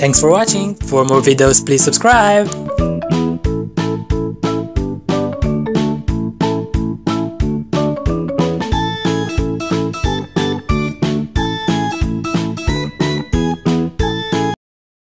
Thanks for watching. For more videos, please subscribe.